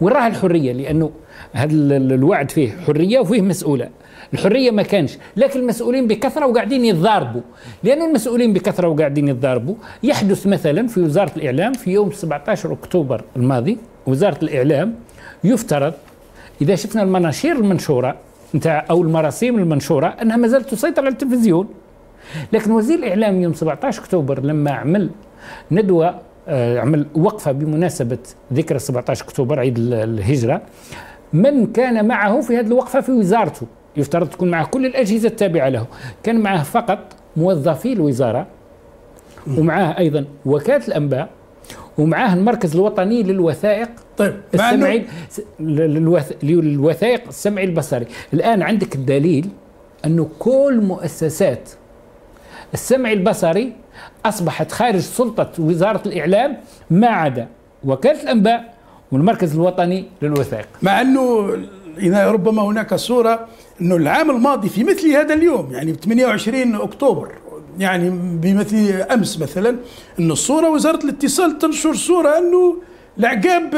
وراها الحرية لأنه هذا الوعد فيه حرية وفيه مسؤولة. الحرية ما كانش. لكن المسؤولين بكثرة وقاعدين يتضاربوا. لأن المسؤولين بكثرة وقاعدين يتضاربوا. يحدث مثلا في وزارة الإعلام في يوم 17 أكتوبر الماضي وزارة الإعلام يفترض إذا شفنا المناشير المنشورة نتاع أو المراسيم المنشورة أنها ما زالت تسيطر على التلفزيون. لكن وزير الإعلام يوم 17 أكتوبر لما عمل ندوة آه، عمل وقفة بمناسبة ذكرى 17 أكتوبر عيد الهجرة من كان معه في هذه الوقفة في وزارته. يفترض تكون معه كل الأجهزة التابعة له. كان معه فقط موظفي الوزارة ومعاه أيضا وكالة الأنباء ومعاه المركز الوطني للوثائق طيب السمعي للوثائق السمعي البصري. الآن عندك الدليل أنه كل مؤسسات السمع البصري أصبحت خارج سلطة وزارة الإعلام ما عدا وكالة الأنباء والمركز الوطني للوثائق. مع إذا ربما هناك صورة أنه العام الماضي في مثل هذا اليوم يعني 28 أكتوبر يعني بمثل أمس مثلا أن الصورة وزارة الاتصال تنشر صورة أنه العقاب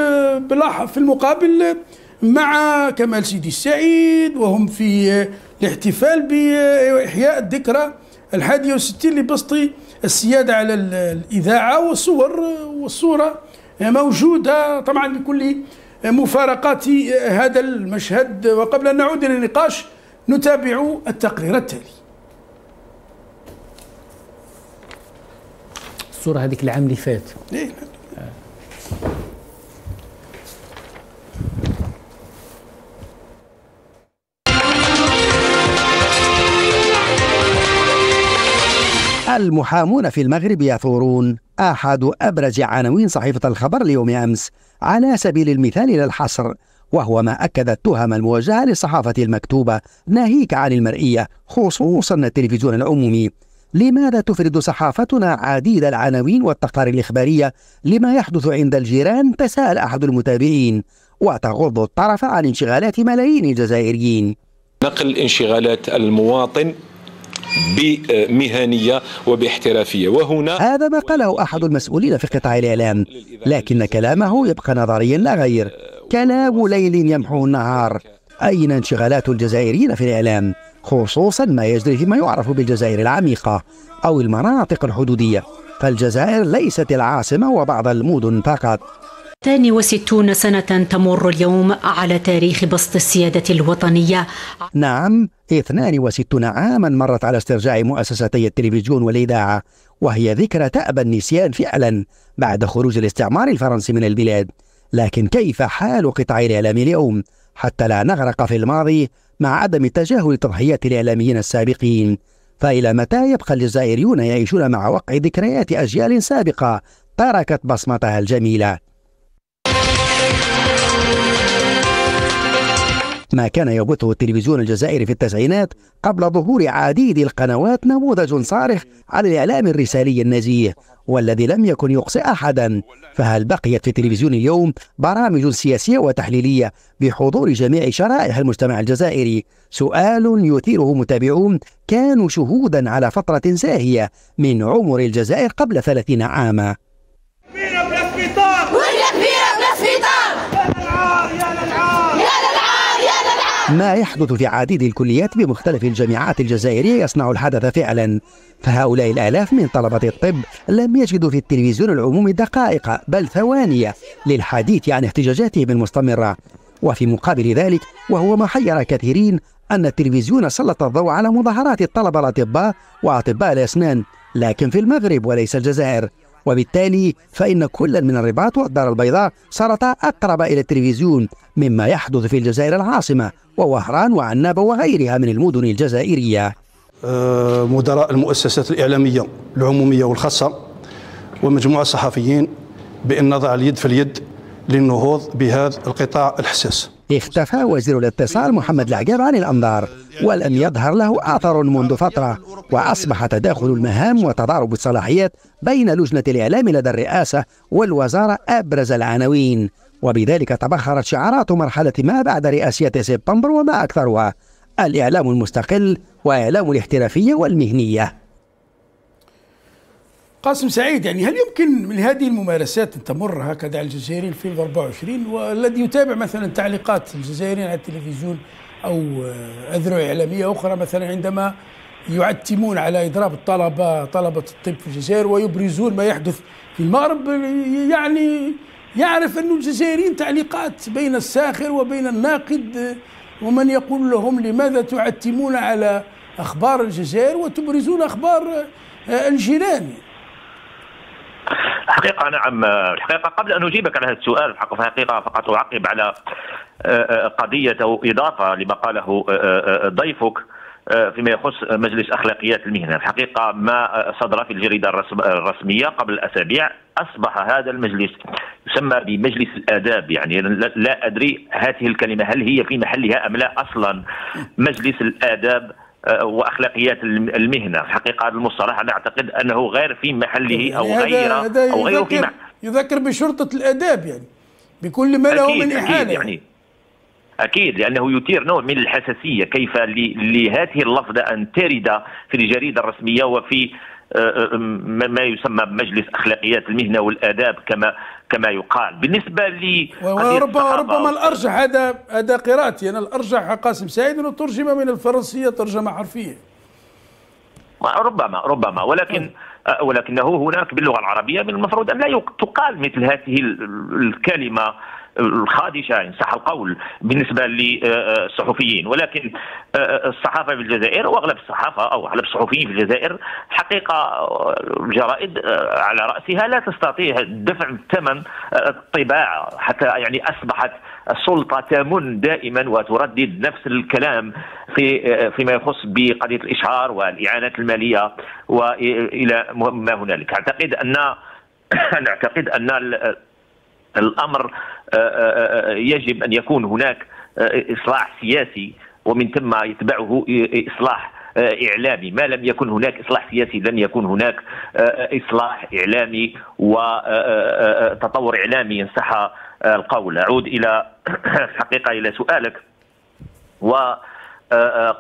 في المقابل مع كمال سيدي السعيد وهم في الاحتفال بإحياء الذكرى الحادية والستين لبسط السيادة على الإذاعة والصور والصورة موجودة طبعا بكل مفارقات هذا المشهد. وقبل أن نعود إلى النقاش نتابع التقرير التالي. الصورة هذيك العام اللي فات. إيه. المحامون في المغرب يثورون. أحد أبرز عناوين صحيفة الخبر اليوم أمس على سبيل المثال للحصر وهو ما أكد التهم الموجهة للصحافة المكتوبة ناهيك عن المرئية خصوصا التلفزيون العمومي. لماذا تفرد صحافتنا عديد العناوين والتقارير الإخبارية؟ لما يحدث عند الجيران تساءل أحد المتابعين وتغض الطرف عن انشغالات ملايين الجزائريين. نقل انشغالات المواطن بمهنية وباحترافية. وهنا هذا ما قاله أحد المسؤولين في قطاع الإعلام لكن كلامه يبقى نظريا لا غير. كلام ليل يمحو النهار. أين انشغالات الجزائريين في الإعلام؟ خصوصا ما يجري فيما يعرف بالجزائر العميقة أو المناطق الحدودية فالجزائر ليست العاصمة وبعض المدن فقط. 62 سنة تمر اليوم على تاريخ بسط السيادة الوطنية. نعم 62 عاما مرت على استرجاع مؤسستي التلفزيون والإذاعة وهي ذكرى تأبى النسيان فعلا بعد خروج الاستعمار الفرنسي من البلاد. لكن كيف حال قطاع الإعلام اليوم؟ حتى لا نغرق في الماضي مع عدم تجاهل تضحيات الإعلاميين السابقين. فإلى متى يبقى الجزائريون يعيشون مع وقع ذكريات أجيال سابقة؟ تركت بصمتها الجميلة. ما كان يبثه التلفزيون الجزائري في التسعينات قبل ظهور عديد القنوات نموذج صارخ على الإعلام الرسالي النزيه والذي لم يكن يقصي أحدا. فهل بقيت في التلفزيون اليوم برامج سياسية وتحليلية بحضور جميع شرائح المجتمع الجزائري؟ سؤال يثيره متابعون كانوا شهودا على فترة زاهية من عمر الجزائر قبل ثلاثين عاما. ما يحدث في عديد الكليات بمختلف الجامعات الجزائرية يصنع الحدث فعلا. فهؤلاء الآلاف من طلبة الطب لم يجدوا في التلفزيون العمومي دقائق بل ثواني للحديث عن احتجاجاتهم المستمرة. وفي مقابل ذلك وهو ما حير كثيرين أن التلفزيون سلط الضوء على مظاهرات الطلبة الأطباء وأطباء الأسنان. لكن في المغرب وليس الجزائر وبالتالي فإن كل من الرباط والدار البيضاء صارتا أقرب إلى التلفزيون مما يحدث في الجزائر العاصمة ووهران وعنابة وغيرها من المدن الجزائرية. آه، مدراء المؤسسات الإعلامية العمومية والخاصة ومجموعة الصحفيين بأن نضع اليد في اليد للنهوض بهذا القطاع الحساس. اختفى وزير الاتصال محمد العقاب عن الأنظار ولم يظهر له أثر منذ فترة وأصبح تداخل المهام وتضارب الصلاحيات بين لجنة الإعلام لدى الرئاسة والوزارة أبرز العناوين. وبذلك تبخرت شعارات مرحلة ما بعد رئاسية سبتمبر وما أكثرها الإعلام المستقل وإعلام الاحترافية والمهنية. قاسم سعيد يعني هل يمكن من هذه الممارسات أن تمر هكذا على الجزائريين في 2024 والذي يتابع مثلا تعليقات الجزائريين على التلفزيون أو أذرع إعلامية أخرى مثلا عندما يعتمون على إضراب الطلبة طلبة الطب في الجزائر ويبرزون ما يحدث في المغرب. يعني يعرف أن الجزائريين تعليقات بين الساخر وبين الناقد ومن يقول لهم لماذا تعتمون على أخبار الجزائر وتبرزون أخبار الجيران. الحقيقة نعم الحقيقة قبل أن أجيبك على هذا السؤال الحقيقة الحقيقة فقط أعقب على قضية أو إضافة لما قاله ضيفك فيما يخص مجلس أخلاقيات المهنة، الحقيقة ما صدر في الجريدة الرسمية قبل أسابيع أصبح هذا المجلس يسمى بمجلس الآداب. يعني لا أدري هذه الكلمة هل هي في محلها أم لا أصلا. مجلس الآداب آه، وأخلاقيات المهنة، الحقيقة هذا المصطلح أنا أعتقد أنه غير في محله أو يعني غير أو غير في يذكر بشرطة الأداب يعني. بكل ما له من إحالة يعني. أكيد لأنه يثير نوع من الحساسية كيف لهذه اللفظة أن ترد في الجريدة الرسمية وفي آه، آه، ما يسمى بمجلس أخلاقيات المهنة والآداب كما كما يقال. بالنسبة ل وربما ربما الأرجح هذا هذا قراءتي. أنا الأرجح قاسم سعيد أنه ترجم من الفرنسية ترجمة حرفية. ربما ربما. ولكن آه، ولكنه هناك باللغة العربية من المفروض أن لا تقال مثل هذه الكلمة. الخادشة ان صح القول بالنسبة للصحفيين ولكن الصحافة في الجزائر واغلب الصحافة أو أغلب الصحفيين في الجزائر حقيقة الجرائد على رأسها لا تستطيع دفع ثمن الطباعة حتى يعني أصبحت السلطة تمن دائما وتردد نفس الكلام في فيما يخص بقضية الإشهار والإعانات المالية وإلى ما هنالك. أعتقد أن *clears throat* نعتقد أن الأمر آه، آه، آه، يجب أن يكون هناك إصلاح سياسي ومن ثم يتبعه إصلاح إعلامي. ما لم يكن هناك إصلاح سياسي لن يكون هناك إصلاح إعلامي وتطور إعلامي ان صح القول. أعود إلى *coughs* الحقيقة إلى سؤالك و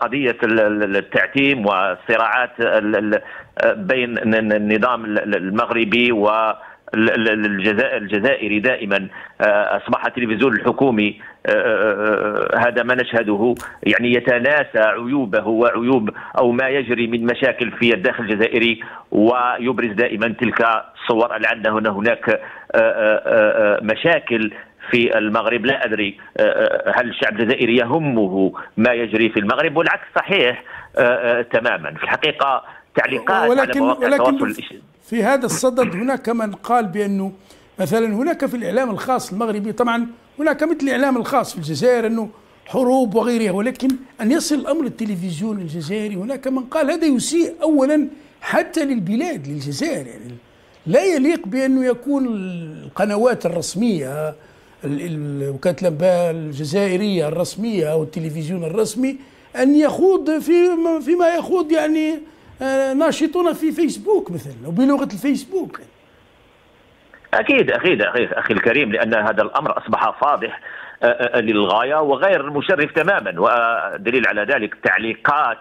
قضية التعتيم والصراعات بين النظام المغربي و الجزائري دائما آه، أصبح التلفزيون الحكومي آه، آه، هذا ما نشهده يعني يتناسى عيوبه وعيوب أو ما يجري من مشاكل في الداخل الجزائري ويبرز دائما تلك الصور لعل هناك مشاكل في المغرب. لا أدري هل الشعب الجزائري يهمه ما يجري في المغرب؟ والعكس صحيح تماما. في الحقيقة تعليقات ولكن على مواقع ولكن التواصل في هذا الصدد هناك من قال بأنه مثلا هناك في الإعلام الخاص المغربي طبعا هناك مثل الإعلام الخاص في الجزائر أنه حروب وغيرها ولكن أن يصل الامر التلفزيون الجزائري هناك من قال هذا يسيء اولا حتى للبلاد للجزائر يعني لا يليق بأنه يكون القنوات الرسمية وكالة الأنباء الجزائرية الرسمية أو التلفزيون الرسمي أن يخوض في فيما يخوض يعني ناشطون في فيسبوك مثلا أو بلغة الفيسبوك. أكيد أكيد أخي الكريم لأن هذا الأمر أصبح فاضح آه، آه، للغاية وغير مشرف تماما. ودليل على ذلك تعليقات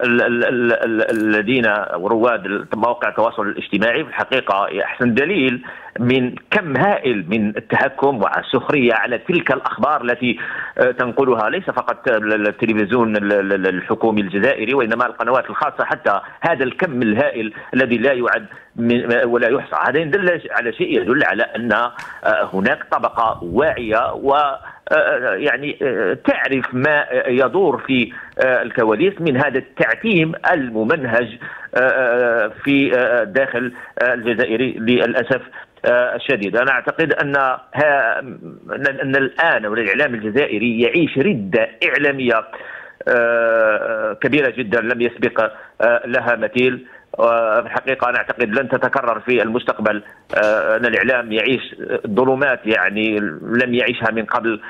الذين رواد مواقع التواصل الاجتماعي في الحقيقة احسن دليل من كم هائل من التهكم والسخرية على تلك الأخبار التي آه، تنقلها. ليس فقط التلفزيون الحكومي الجزائري وإنما القنوات الخاصة حتى هذا الكم الهائل الذي لا يعد ولا يحصى. هذا يدل على شيء يدل على أن آه، هناك طبقة واعية و يعني تعرف ما يدور في الكواليس من هذا التعتيم الممنهج في داخل الجزائري للأسف الشديد. أنا أعتقد أن أن الآن الإعلام الجزائري يعيش ردة إعلامية آه، كبيرة جدا لم يسبق آه، لها مثيل. في الحقيقة أنا أعتقد لن تتكرر في المستقبل. آه، أن الإعلام يعيش ظلمات يعني لم يعيشها من قبل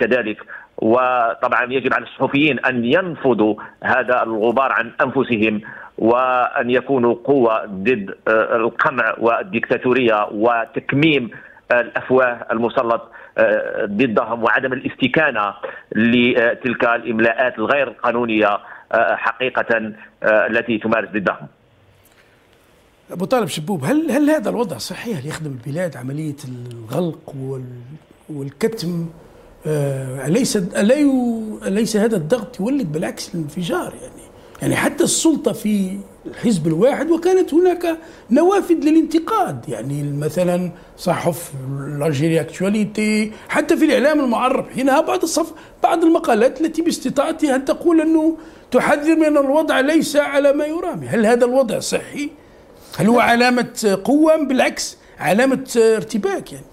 كذلك. وطبعا يجب على الصحفيين أن ينفضوا هذا الغبار عن أنفسهم وأن يكونوا قوة ضد آه، القمع والديكتاتورية وتكميم الأفواه المسلط آه، ضدهم وعدم الاستكانة لتلك الإملاءات الغير قانونية آه، حقيقة التي تمارس ضدهم. أبو طالب شبوب هل هل هذا الوضع صحيح هل يخدم البلاد عملية الغلق والكتم؟ أليس أليس هذا الضغط يولد بالعكس الانفجار يعني؟ يعني حتى السلطة في الحزب الواحد وكانت هناك نوافذ للانتقاد يعني مثلا صحف الجيري اكتواليتي حتى في الإعلام المعرب حينها بعض الصف بعض المقالات التي باستطاعتها أن تقول أنه تحذر من الوضع ليس على ما يرام هل هذا الوضع صحي؟ هل هو علامة قوة بالعكس علامة ارتباك يعني؟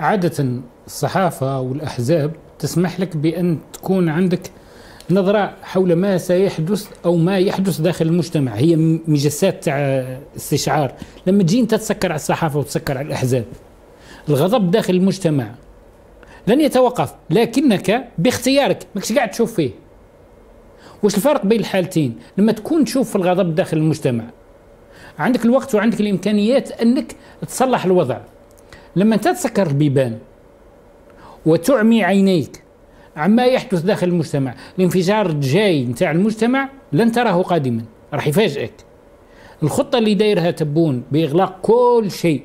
عادة الصحافة والأحزاب تسمح لك بأن تكون عندك نظرة حول ما سيحدث أو ما يحدث داخل المجتمع. هي مجسات تاع استشعار. لما تجي أنت تسكر على الصحافة وتسكر على الأحزاب الغضب داخل المجتمع لن يتوقف لكنك باختيارك ماكش قاعد تشوف فيه. وش الفرق بين الحالتين؟ لما تكون تشوف الغضب داخل المجتمع عندك الوقت وعندك الإمكانيات أنك تصلح الوضع. لما أنت تسكر البيبان وتعمي عينيك عما يحدث داخل المجتمع الانفجار الجاي نتاع المجتمع لن تراه قادما راح يفاجئك. الخطة اللي دايرها تبون بإغلاق كل شيء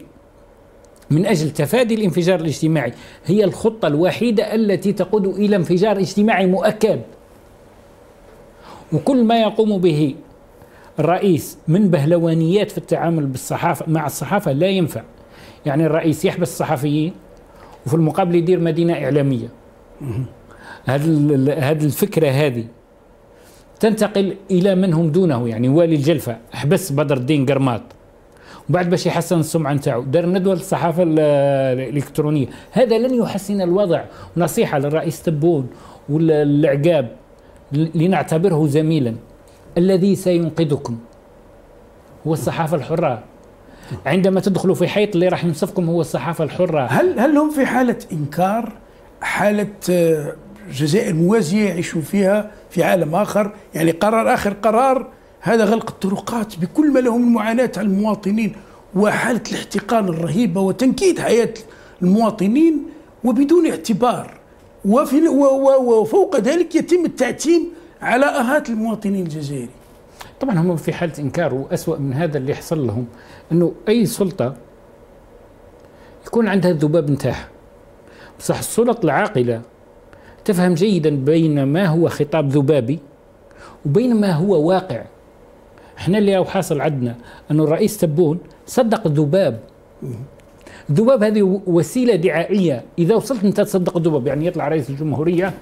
من أجل تفادي الانفجار الاجتماعي هي الخطة الوحيدة التي تقود إلى انفجار اجتماعي مؤكد. وكل ما يقوم به الرئيس من بهلوانيات في التعامل بالصحافة مع الصحافة لا ينفع. يعني الرئيس يحبس الصحفيين وفي المقابل يدير مدينة إعلامية. هذه الفكرة هذه تنتقل إلى من هم دونه يعني والي الجلفة حبس بدر الدين قرماط. وبعد باش يحسن السمعة نتاعو دار ندوة للصحافة الإلكترونية. هذا لن يحسن الوضع. نصيحة للرئيس تبون والعقاب لنعتبره زميلا. الذي سينقذكم. هو الصحافة الحرة. عندما تدخلوا في حيط اللي راح ينصفكم هو الصحافة الحرة. هل هل هم في حالة إنكار؟ حالة جزائر موازية يعيشون فيها في عالم آخر؟ يعني قرار آخر قرار هذا غلق الطرقات بكل ما له من معاناة على المواطنين وحالة الاحتقان الرهيبة وتنكيد حياة المواطنين وبدون اعتبار. وفي وفوق ذلك يتم التعتيم على آهات المواطنين الجزائري. طبعا هم في حالة إنكار وأسوأ من هذا اللي يحصل لهم أنه أي سلطة يكون عندها الذباب نتاعها. بصح السلط العاقلة تفهم جيدا بين ما هو خطاب ذبابي وبين ما هو واقع. إحنا اللي حاصل عندنا إنه الرئيس تبون صدق الذباب الذباب هذه وسيلة دعائية. إذا وصلت أنت تصدق الذباب يعني يطلع رئيس الجمهورية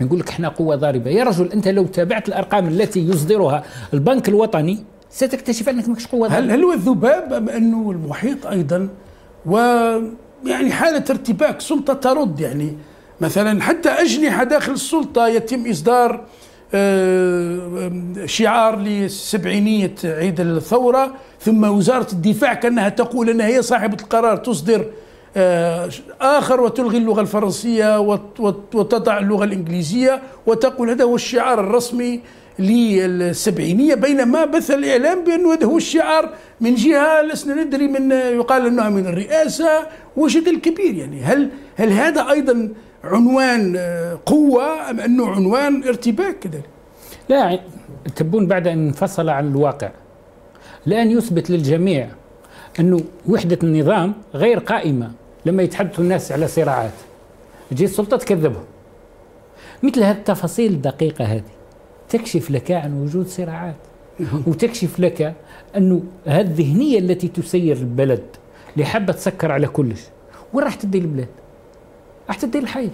يقول لك إحنا قوة ضاربة. يا رجل أنت لو تابعت الأرقام التي يصدرها البنك الوطني ستكتشف أنك ماكش قوة هل هل هو الذباب أم أنه المحيط أيضا؟ ويعني حالة ارتباك سلطة ترد يعني. مثلا حتى أجنحة داخل السلطة يتم إصدار آه، شعار لسبعينية عيد الثورة ثم وزارة الدفاع كأنها تقول أنها هي صاحبة القرار تصدر آخر وتلغي اللغة الفرنسية وتضع اللغة الإنجليزية وتقول هذا هو الشعار الرسمي للسبعينية بينما بث الإعلام بأنه هذا هو الشعار من جهة لسنا ندري من يقال أنها من الرئاسة وجدل كبير يعني؟ هل هل هذا أيضا عنوان آه، قوة أم أنه عنوان ارتباك كذلك؟ لا تبون بعد أن انفصل عن الواقع. لأن يثبت للجميع أنه وحدة النظام غير قائمة. لما يتحدثوا الناس على صراعات. تجي السلطة تكذبهم مثل هذه التفاصيل الدقيقة هذه تكشف لك عن وجود صراعات. وتكشف لك أنه هذه الذهنية التي تسير البلد اللي حابة تسكر على كلش وين راح تدي البلاد؟ راح تدي الحي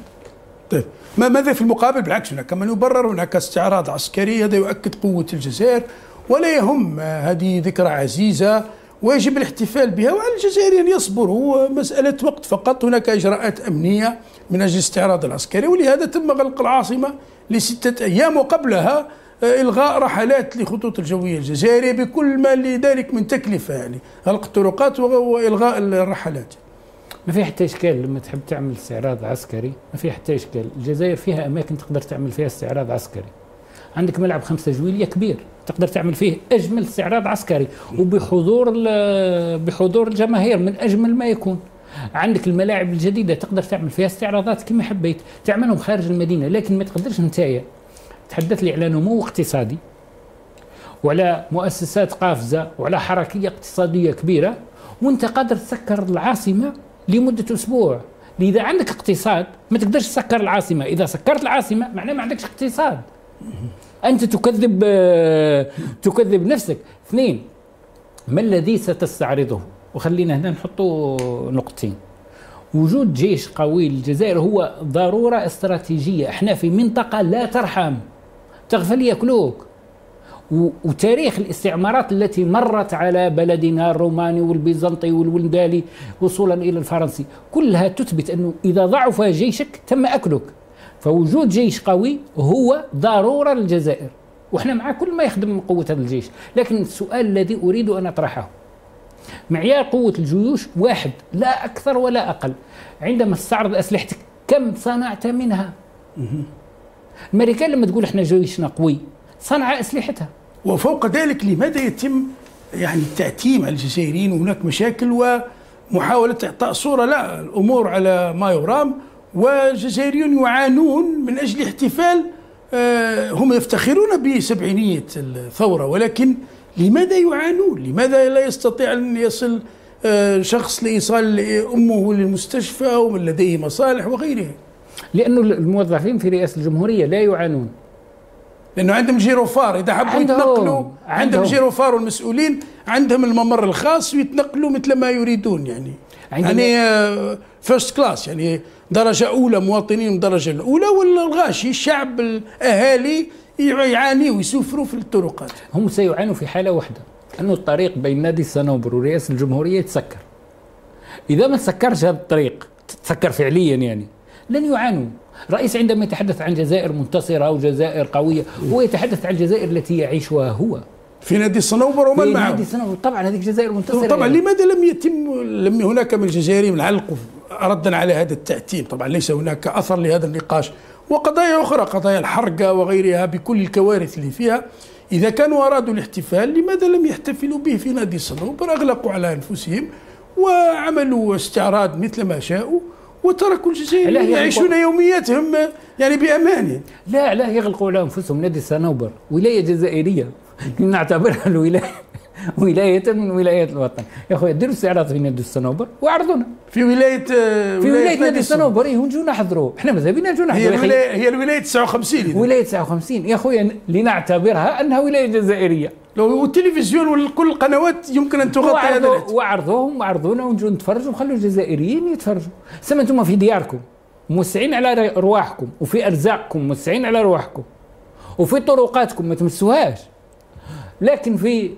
طيب ما ماذا في المقابل؟ بالعكس هناك من يبرر هناك استعراض عسكري هذا يؤكد قوة الجزائر ولا يهم هذه ذكرى عزيزة ويجب الاحتفال بها وعلى الجزائر أن يصبروا مسألة وقت فقط. هناك إجراءات أمنية من أجل الاستعراض العسكري ولهذا تم غلق العاصمة لستة أيام وقبلها آه، إلغاء رحلات لخطوط الجوية الجزائرية بكل ما لذلك من تكلفة يعني غلق الطرقات وإلغاء الرحلات. ما في حتى إشكال لما تحب تعمل استعراض عسكري ما في حتى إشكال. الجزائر فيها أماكن تقدر تعمل فيها استعراض عسكري. عندك ملعب خمسة جويلية كبير. تقدر تعمل فيه اجمل استعراض عسكري وبحضور بحضور الجماهير من اجمل ما يكون. عندك الملاعب الجديدة تقدر تعمل فيها استعراضات كما حبيت تعملهم خارج المدينة لكن ما تقدرش نتايا. تحدث لي على نمو اقتصادي وعلى مؤسسات قافزة وعلى حركية اقتصادية كبيرة وانت قادر تسكر العاصمة لمدة أسبوع. لذا عندك اقتصاد ما تقدرش تسكر العاصمة. إذا سكرت العاصمة معناه ما عندكش اقتصاد. أنت تكذب تكذب نفسك. اثنين ما الذي ستستعرضه؟ وخلينا هنا نحطوا نقطتين. وجود جيش قوي للجزائر هو ضرورة استراتيجية. إحنا في منطقة لا ترحم تغفل ياكلوك. وتاريخ الاستعمارات التي مرت على بلدنا الروماني والبيزنطي والولدالي وصولا إلى الفرنسي كلها تثبت أنه إذا ضعف جيشك تم أكلك. فوجود جيش قوي هو ضرورة للجزائر. وإحنا مع كل ما يخدم من قوة هذا الجيش. لكن السؤال الذي أريد أن أطرحه معيار قوة الجيوش واحد لا أكثر ولا أقل. عندما تستعرض اسلحتك كم صنعت منها؟ الامريكان لما تقول إحنا جيشنا قوي صنع أسلحتها. وفوق ذلك لماذا يتم يعني على الجزائريين؟ وهناك مشاكل ومحاولة إعطاء صورة. لا الأمور على ما يرام. والجزائريون يعانون من أجل احتفال آه، هم يفتخرون بسبعينية الثورة. ولكن لماذا يعانون؟ لماذا لا يستطيع أن يصل آه، شخص لإيصال أمه للمستشفى ومن لديه مصالح وغيرها؟ لأن الموظفين في رئاسة الجمهورية لا يعانون. لأنه عندهم gyrophare. إذا حبوا يتنقلوا عندهم gyrophare والمسؤولين عندهم الممر الخاص ويتنقلوا مثل ما يريدون يعني. يعني first آه، class يعني درجة أولى مواطنين الدرجه الأولى والغاشي الشعب الأهالي يعاني ويسافروا في الطرقات. هم سيعانوا في حالة واحدة انه الطريق بين نادي الصنوبر ورئاسة الجمهورية يتسكر. إذا ما تسكرش هذا الطريق تسكر فعليا يعني. لن يعانوا. رئيس عندما يتحدث عن جزائر منتصرة أو جزائر قوية هو يتحدث عن الجزائر التي يعيشها هو. في نادي الصنوبر ومن معه نادي الصنوبر. طبعا هذه جزائر منتصرة. طبعا يعني. لماذا لم يتم لم هناك من الجزائريين علقوا ردا على هذا التأتيم؟ طبعا ليس هناك أثر لهذا النقاش. وقضايا أخرى قضايا الحرقة وغيرها بكل الكوارث اللي فيها. إذا كانوا أرادوا الاحتفال لماذا لم يحتفلوا به في نادي الصنوبر؟ أغلقوا على أنفسهم وعملوا استعراض مثل ما شاءوا. وتركوا الجزائر يعيشون يومياتهم يعني بامان لا لا يغلقوا على أنفسهم. نادي الصنوبر ولاية جزائرية. *laughs* نعتبرها الولاية. ولاية من ولايات الوطن. يا اخويا ديروا استعراض في نادي الصنوبر وعرضونا. في ولاية في ولاية نادي الصنوبر اي ونجوا نحضروا إحنا ماذا بينا نجوا نحضروا هي الولاية هي الولاية 59 ولاية 59 يا اخويا لنعتبرها أنها ولاية جزائرية. لو والتلفزيون وكل القنوات يمكن أن تغطي هذا وعرضوهم وعرضونا ونجوا نتفرجوا وخلوا الجزائريين يتفرجوا. سما أنتم في دياركم موسعين على رواحكم وفي أرزاقكم موسعين على رواحكم وفي طرقاتكم ما تمسوهاش. لكن في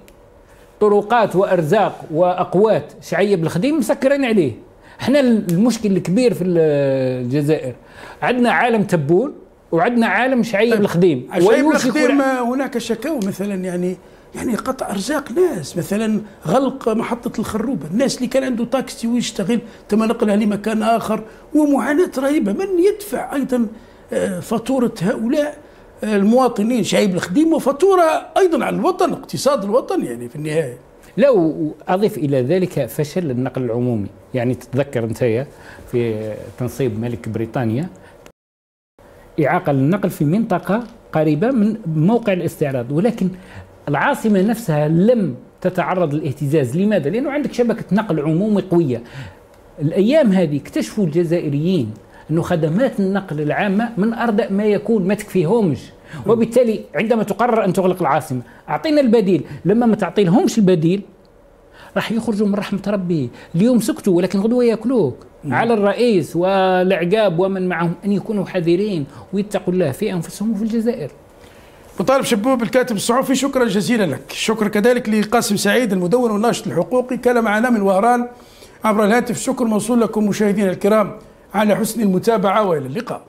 طرقات وأرزاق وأقوات شعيب الخديم مسكرين عليه. إحنا المشكل الكبير في الجزائر. عندنا عالم تبون وعندنا عالم شعيب طيب، الخديم. شعيب الخديم هناك شكاوى مثلا يعني يعني قطع أرزاق ناس مثلا غلق محطة الخروبه الناس اللي كان عنده تاكسي ويشتغل تم نقلها لمكان آخر ومعاناة رهيبة. من يدفع أيضا آه، فاتورة هؤلاء؟ المواطنين شعيب الخديم وفاتورة أيضا على الوطن اقتصاد الوطن يعني في النهاية. لو اضيف إلى ذلك فشل النقل العمومي. يعني تتذكر أنت في تنصيب ملك بريطانيا إعاقة للنقل في منطقة قريبة من موقع الاستعراض. ولكن العاصمة نفسها لم تتعرض للاهتزاز. لماذا؟ لأنه عندك شبكة نقل عمومي قوية. الأيام هذه اكتشفوا الجزائريين إنه خدمات النقل العامة من أردأ ما يكون ما تكفيهمش وبالتالي عندما تقرر أن تغلق العاصمة أعطينا البديل. لما ما تعطي لهمش البديل راح يخرجوا من رحمة ربي. اليوم سكتوا ولكن غدوة يأكلوك. على الرئيس والعقاب ومن معهم أن يكونوا حذرين ويتقوا الله في أنفسهم وفي الجزائر. مطالب شبوب الكاتب الصحفي شكرا جزيلا لك. شكرا كذلك لقاسم سعيد المدون والناشط الحقوقي كان معنا من وهران عبر الهاتف شكر موصول لكم مشاهدينا الكرام. على حسن المتابعة وإلى اللقاء.